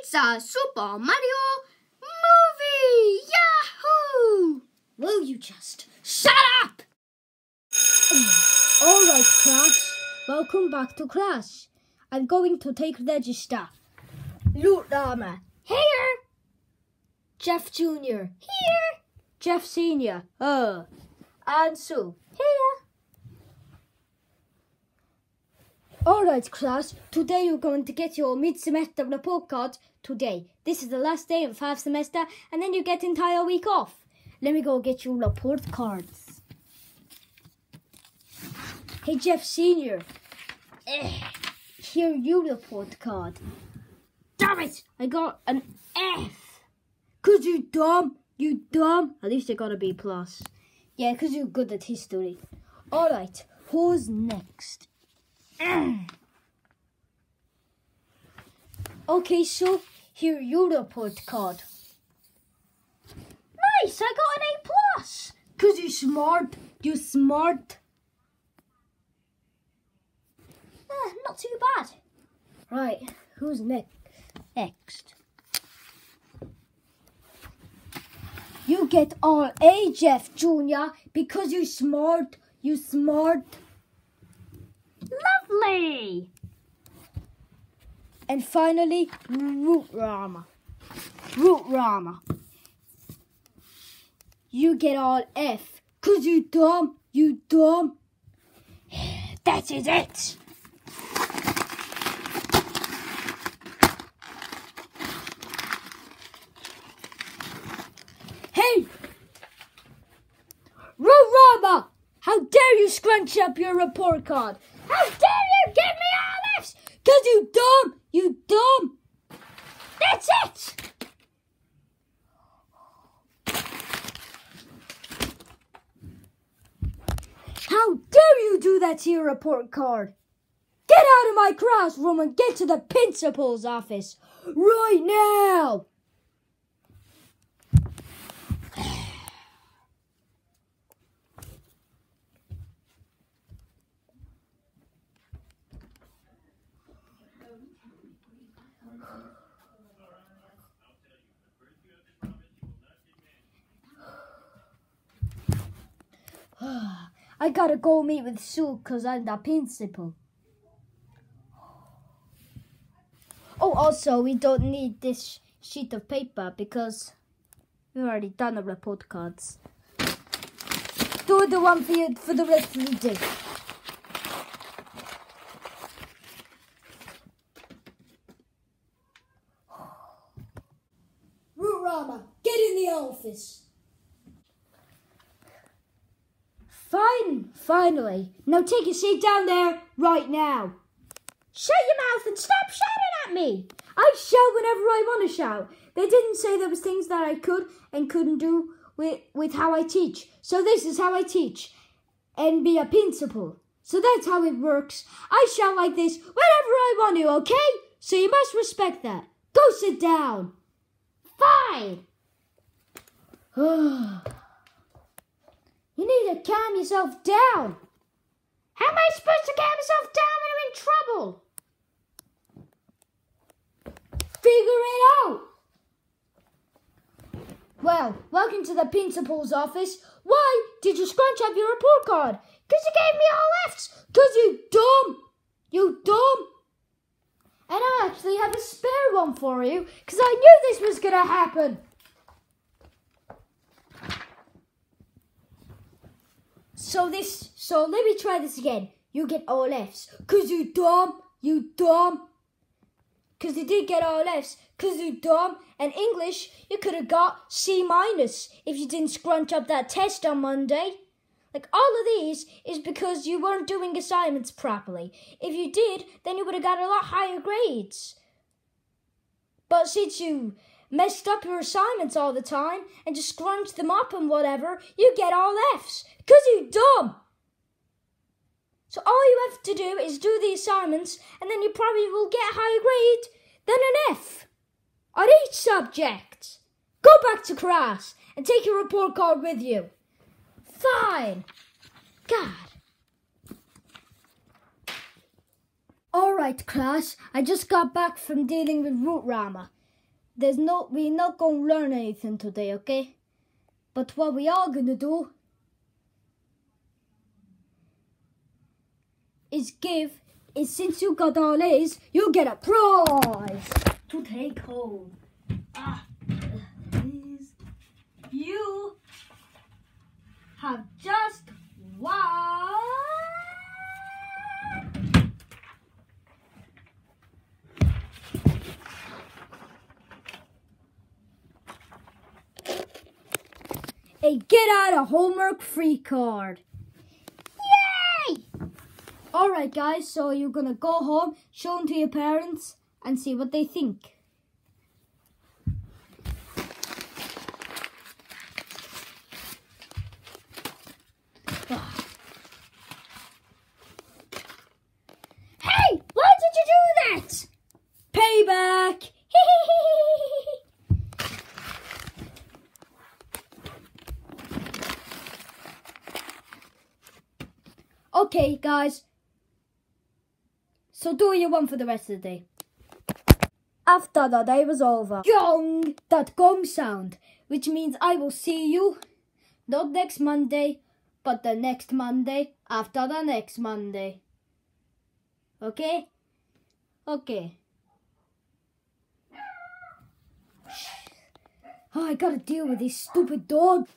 It's a Super Mario movie! Yahoo! Will you just? Shut up! Alright, class. Welcome back to class. I'm going to take register. Loot Rama. Here. Jeff Jr. Here. Jeff Sr. Uh. And Sue. Here. Alright, class. Today you're going to get your mid-semester report card today. This is the last day of half semester, and then you get entire week off. Let me go get your report cards. Hey, Jeff Senior. Eh, here you report card. Damn it! I got an F. Cause you dumb. You dumb. At least I got a B plus. Yeah, cause you're good at history. All right. Who's next? Okay, so here your report card. Nice, I got an A plus. Cause you smart. You smart. Eh, not too bad. Right, who's next? Next. You get all A, Jeff Jr. because you smart. You smart. And finally, Root Rama. Root Rama. You get all F. Cause you dumb. You dumb. That is it. Hey! Root Rama! How dare you scrunch up your report card? How dare all F's? Cause you dumb! You dumb! That's it! How dare you do that to your report card? Get out of my classroom and get to the principal's office right now! I gotta go meet with Sue because I'm the principal. Oh, also, we don't need this sheet of paper because we've already done the report cards. Do the one for you for the rest of the day. Rama, get in the office. Fine, finally. Now take a seat down there right now. Shut your mouth and stop shouting at me. I shout whenever I want to shout. They didn't say there was things that I could and couldn't do with, with how I teach. So this is how I teach and be a principal. So that's how it works. I shout like this whenever I want to, okay? So you must respect that. Go sit down. Fine. Oh. You need to calm yourself down. How am I supposed to calm myself down when I'm in trouble? Figure it out. Well, welcome to the principal's office. Why did you scrunch up your report card? Because you gave me all F's. Because you dumb. You dumb. And I actually have a spare one for you because I knew this was going to happen. So this, so let me try this again. You get all F's. Cause you dumb, you dumb. Cause you did get all F's. Cause you dumb. And English, you could have got C minus if you didn't scrunch up that test on Monday. Like all of these is because you weren't doing assignments properly. If you did, then you would have got a lot higher grades. But since you messed up your assignments all the time and just scrunched them up and whatever, you get all F's. Because you dumb. So all you have to do is do the assignments and then you probably will get a higher grade than an F on each subject. Go back to class and take your report card with you. Fine. God. All right, class. I just got back from dealing with Root Rama. There's no we're not gonna learn anything today, okay? But what we are gonna do is give is since you got all A's, you get a prize to take home. Ah, is you have just won. A get out of homework free card. Yay! Alright, guys, so you're gonna go home, show them to your parents, and see what they think. Hey! Why did you do that? Payback! Okay, guys. So do what you want for the rest of the day. After the day was over, gong! That gong sound, which means I will see you not next Monday, but the next Monday after the next Monday. Okay? Okay. Oh, I gotta deal with this stupid dog.